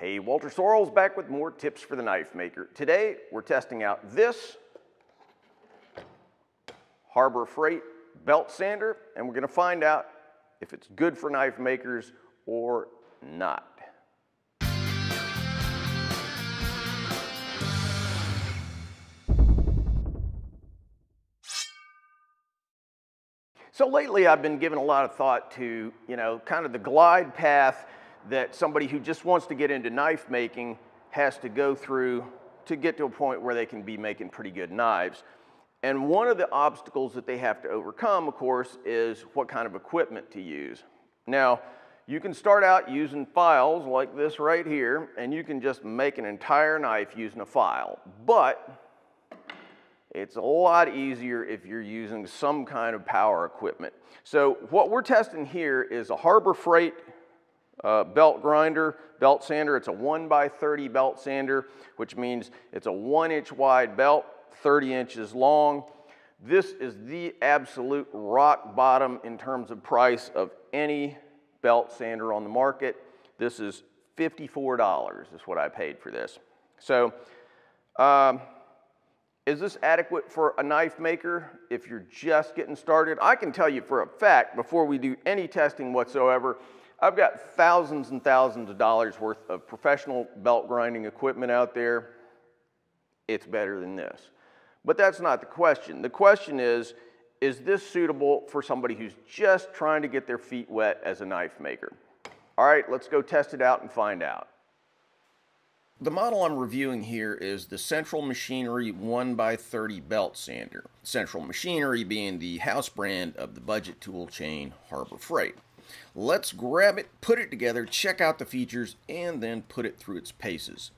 Hey, Walter Sorrells back with more tips for the knife maker. Today, we're testing out this Harbor Freight belt sander, and we're gonna find out if it's good for knife makers or not. So lately I've been giving a lot of thought to, you know, kind of the glide path that somebody who just wants to get into knife making has to go through to get to a point where they can be making pretty good knives. And one of the obstacles that they have to overcome, of course, is what kind of equipment to use. Now, you can start out using files like this right here, and you can just make an entire knife using a file. But it's a lot easier if you're using some kind of power equipment. So what we're testing here is a Harbor Freight uh, belt grinder, belt sander. It's a 1 by 30 belt sander, which means it's a 1 inch wide belt, 30 inches long. This is the absolute rock bottom in terms of price of any belt sander on the market. This is $54 is what I paid for this. So um, is this adequate for a knife maker if you're just getting started? I can tell you for a fact, before we do any testing whatsoever, I've got thousands and thousands of dollars worth of professional belt grinding equipment out there. It's better than this. But that's not the question. The question is, is this suitable for somebody who's just trying to get their feet wet as a knife maker? All right, let's go test it out and find out. The model I'm reviewing here is the Central Machinery 1x30 belt sander. Central Machinery being the house brand of the budget tool chain Harbor Freight. Let's grab it, put it together, check out the features, and then put it through its paces.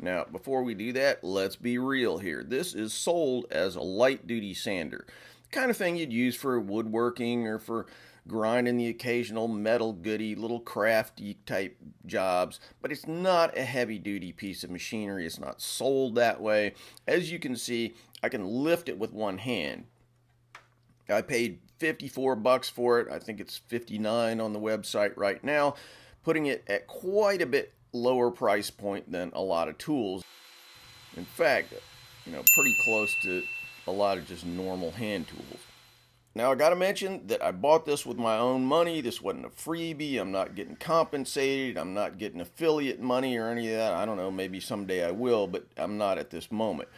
Now, before we do that, let's be real here. This is sold as a light-duty sander. The kind of thing you'd use for woodworking or for grinding the occasional metal goody, little crafty type jobs, but it's not a heavy duty piece of machinery. It's not sold that way. As you can see, I can lift it with one hand. I paid 54 bucks for it. I think it's 59 on the website right now, putting it at quite a bit lower price point than a lot of tools. In fact, you know, pretty close to a lot of just normal hand tools. Now I gotta mention that I bought this with my own money. This wasn't a freebie. I'm not getting compensated. I'm not getting affiliate money or any of that. I don't know, maybe someday I will, but I'm not at this moment.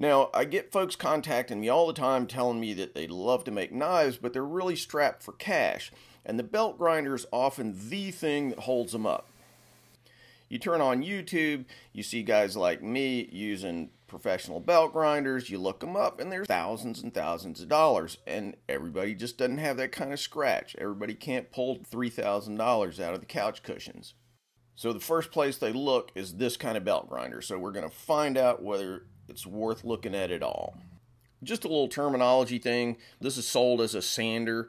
Now, I get folks contacting me all the time telling me that they love to make knives, but they're really strapped for cash. And the belt grinder is often the thing that holds them up. You turn on YouTube, you see guys like me using professional belt grinders, you look them up, and there's thousands and thousands of dollars. And everybody just doesn't have that kind of scratch. Everybody can't pull $3,000 out of the couch cushions. So the first place they look is this kind of belt grinder. So we're going to find out whether it's worth looking at at all. Just a little terminology thing. This is sold as a sander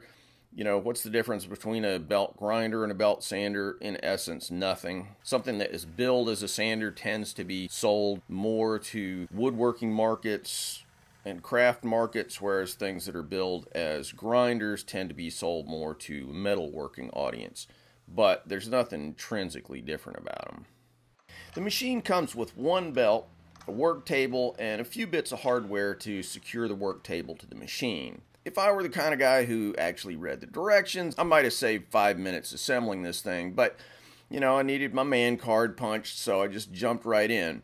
you know, what's the difference between a belt grinder and a belt sander? In essence, nothing. Something that is billed as a sander tends to be sold more to woodworking markets and craft markets, whereas things that are billed as grinders tend to be sold more to metalworking audience. But there's nothing intrinsically different about them. The machine comes with one belt, a work table, and a few bits of hardware to secure the work table to the machine. If I were the kind of guy who actually read the directions, I might have saved five minutes assembling this thing, but you know, I needed my man card punched, so I just jumped right in.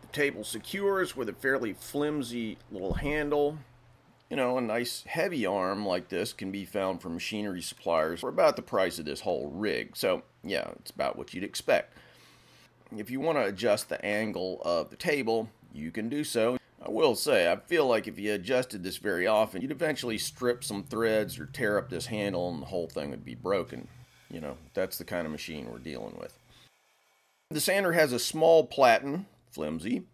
The table secures with a fairly flimsy little handle. You know, a nice heavy arm like this can be found from machinery suppliers for about the price of this whole rig. So, yeah, it's about what you'd expect. If you want to adjust the angle of the table, you can do so. I will say, I feel like if you adjusted this very often, you'd eventually strip some threads or tear up this handle and the whole thing would be broken. You know, that's the kind of machine we're dealing with. The sander has a small platen, flimsy,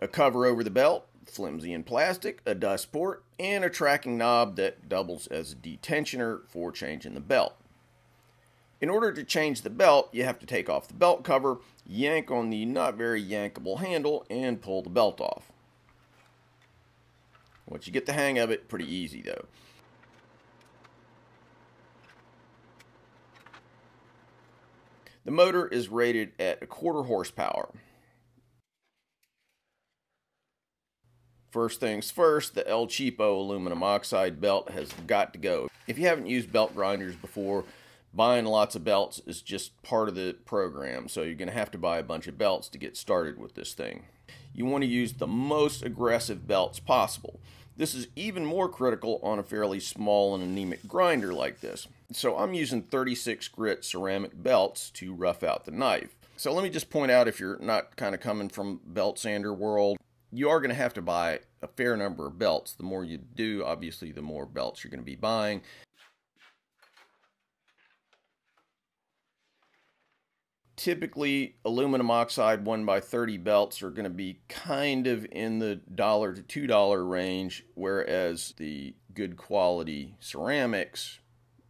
a cover over the belt, flimsy and plastic, a dust port, and a tracking knob that doubles as a detensioner for changing the belt. In order to change the belt, you have to take off the belt cover, yank on the not very yankable handle, and pull the belt off. Once you get the hang of it, pretty easy though. The motor is rated at a quarter horsepower. First things first, the El Cheapo aluminum oxide belt has got to go. If you haven't used belt grinders before, buying lots of belts is just part of the program, so you're going to have to buy a bunch of belts to get started with this thing. You want to use the most aggressive belts possible. This is even more critical on a fairly small and anemic grinder like this. So I'm using 36 grit ceramic belts to rough out the knife. So let me just point out if you're not kind of coming from belt sander world, you are going to have to buy a fair number of belts. The more you do, obviously, the more belts you're going to be buying. Typically aluminum oxide 1 by 30 belts are going to be kind of in the dollar to two dollar range whereas the good quality ceramics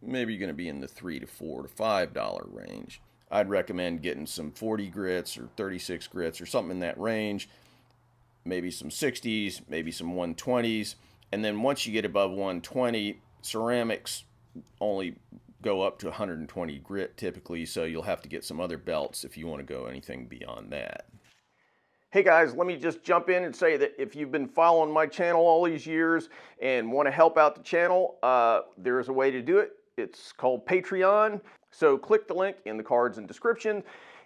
maybe going to be in the three to four to five dollar range. I'd recommend getting some 40 grits or 36 grits or something in that range maybe some 60s maybe some 120s and then once you get above 120 ceramics only go up to 120 grit typically, so you'll have to get some other belts if you want to go anything beyond that. Hey guys, let me just jump in and say that if you've been following my channel all these years and want to help out the channel, uh, there's a way to do it. It's called Patreon. So click the link in the cards and description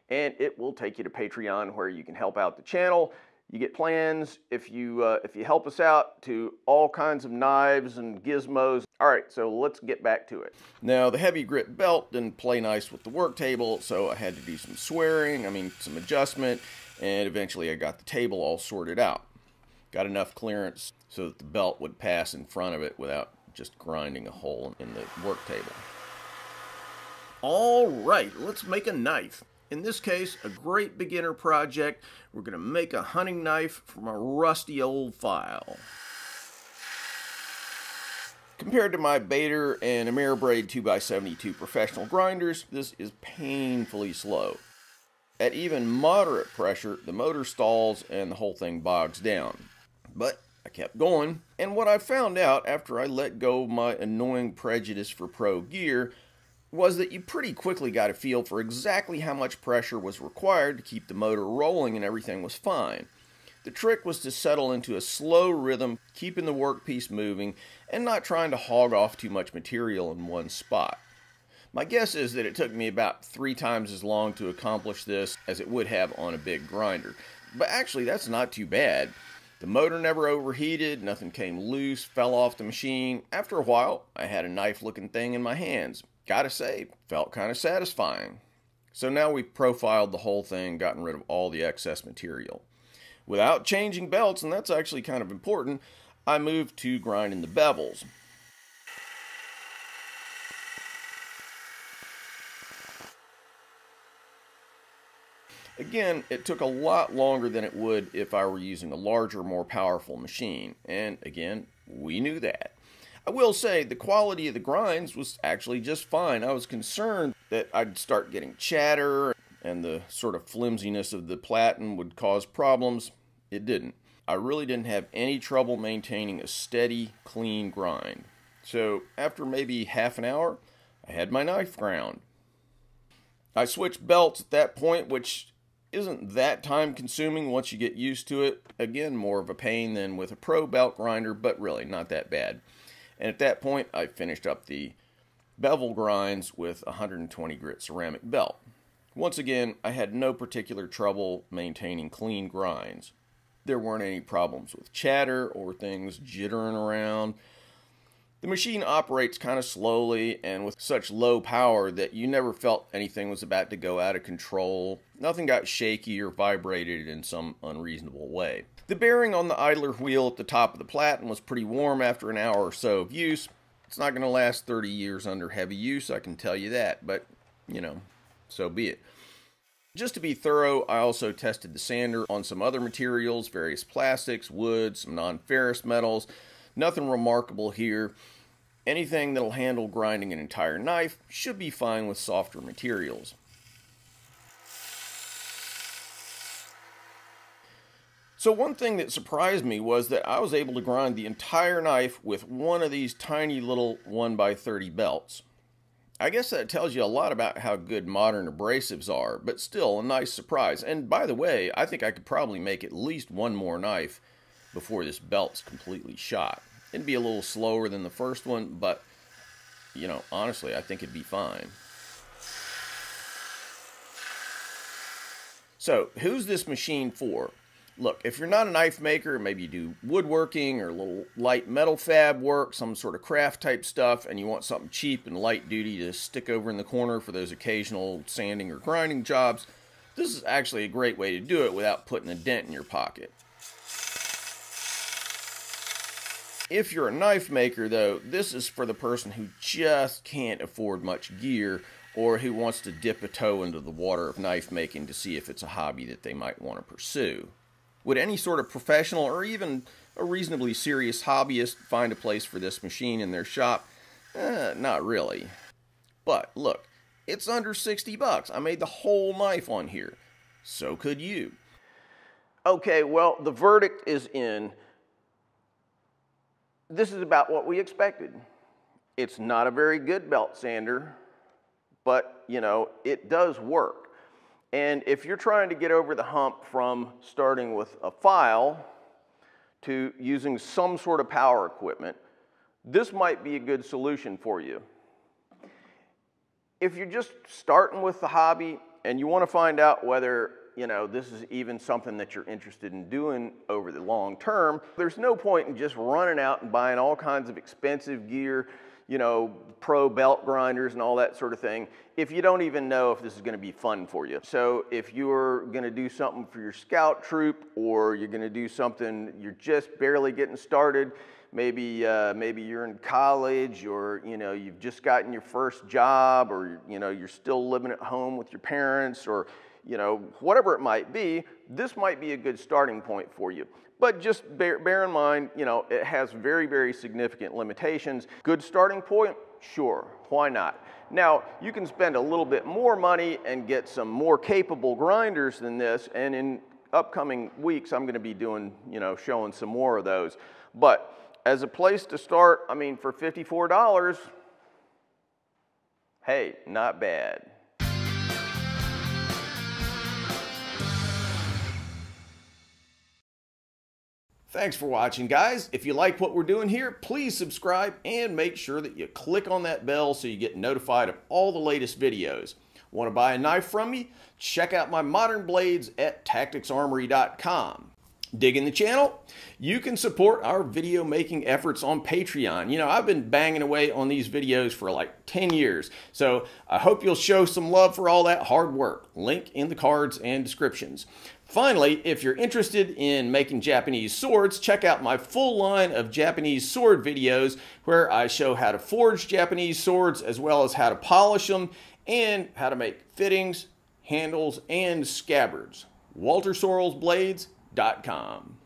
and it will take you to Patreon where you can help out the channel. You get plans if you uh, if you help us out to all kinds of knives and gizmos. All right, so let's get back to it. Now the heavy grit belt didn't play nice with the work table, so I had to do some swearing. I mean some adjustment, and eventually I got the table all sorted out. Got enough clearance so that the belt would pass in front of it without just grinding a hole in the work table. All right, let's make a knife. In this case, a great beginner project. We're going to make a hunting knife from a rusty old file. Compared to my Bader and Ameribrade 2x72 professional grinders, this is painfully slow. At even moderate pressure, the motor stalls and the whole thing bogs down. But I kept going, and what I found out after I let go of my annoying prejudice for pro gear was that you pretty quickly got a feel for exactly how much pressure was required to keep the motor rolling and everything was fine. The trick was to settle into a slow rhythm, keeping the workpiece moving, and not trying to hog off too much material in one spot. My guess is that it took me about three times as long to accomplish this as it would have on a big grinder. But actually, that's not too bad. The motor never overheated, nothing came loose, fell off the machine. After a while, I had a knife looking thing in my hands gotta say, felt kind of satisfying. So now we've profiled the whole thing, gotten rid of all the excess material. Without changing belts, and that's actually kind of important, I moved to grinding the bevels. Again, it took a lot longer than it would if I were using a larger, more powerful machine. And again, we knew that. I will say the quality of the grinds was actually just fine. I was concerned that I'd start getting chatter and the sort of flimsiness of the platen would cause problems. It didn't. I really didn't have any trouble maintaining a steady, clean grind. So after maybe half an hour, I had my knife ground. I switched belts at that point, which isn't that time consuming once you get used to it. Again, more of a pain than with a pro belt grinder, but really not that bad. And at that point, I finished up the bevel grinds with 120 grit ceramic belt. Once again, I had no particular trouble maintaining clean grinds. There weren't any problems with chatter or things jittering around. The machine operates kind of slowly and with such low power that you never felt anything was about to go out of control. Nothing got shaky or vibrated in some unreasonable way. The bearing on the idler wheel at the top of the platen was pretty warm after an hour or so of use. It's not going to last 30 years under heavy use, I can tell you that, but, you know, so be it. Just to be thorough, I also tested the sander on some other materials, various plastics, wood, some non-ferrous metals, Nothing remarkable here. Anything that'll handle grinding an entire knife should be fine with softer materials. So one thing that surprised me was that I was able to grind the entire knife with one of these tiny little 1 by 30 belts. I guess that tells you a lot about how good modern abrasives are, but still a nice surprise. And by the way, I think I could probably make at least one more knife before this belt's completely shot. It'd be a little slower than the first one, but, you know, honestly, I think it'd be fine. So, who's this machine for? Look, if you're not a knife maker, maybe you do woodworking or a little light metal fab work, some sort of craft type stuff, and you want something cheap and light duty to stick over in the corner for those occasional sanding or grinding jobs, this is actually a great way to do it without putting a dent in your pocket. If you're a knife maker, though, this is for the person who just can't afford much gear or who wants to dip a toe into the water of knife making to see if it's a hobby that they might want to pursue. Would any sort of professional or even a reasonably serious hobbyist find a place for this machine in their shop? Eh, not really. But look, it's under 60 bucks. I made the whole knife on here. So could you. Okay, well, the verdict is in. This is about what we expected. It's not a very good belt sander, but you know, it does work. And if you're trying to get over the hump from starting with a file to using some sort of power equipment, this might be a good solution for you. If you're just starting with the hobby and you want to find out whether you know, this is even something that you're interested in doing over the long term, there's no point in just running out and buying all kinds of expensive gear you know, pro belt grinders and all that sort of thing, if you don't even know if this is gonna be fun for you. So if you're gonna do something for your scout troop or you're gonna do something, you're just barely getting started, maybe, uh, maybe you're in college or, you know, you've just gotten your first job or, you know, you're still living at home with your parents or, you know, whatever it might be, this might be a good starting point for you. But just bear, bear in mind, you know, it has very, very significant limitations. Good starting point? Sure, why not? Now, you can spend a little bit more money and get some more capable grinders than this, and in upcoming weeks, I'm gonna be doing, you know, showing some more of those. But as a place to start, I mean, for $54, hey, not bad. Thanks for watching, guys. If you like what we're doing here, please subscribe and make sure that you click on that bell so you get notified of all the latest videos. Want to buy a knife from me? Check out my modern blades at tactixarmory.com. Digging the channel? You can support our video making efforts on Patreon. You know, I've been banging away on these videos for like 10 years, so I hope you'll show some love for all that hard work. Link in the cards and descriptions. Finally, if you're interested in making Japanese swords, check out my full line of Japanese sword videos where I show how to forge Japanese swords as well as how to polish them and how to make fittings, handles, and scabbards. WalterSorrellsBlades.com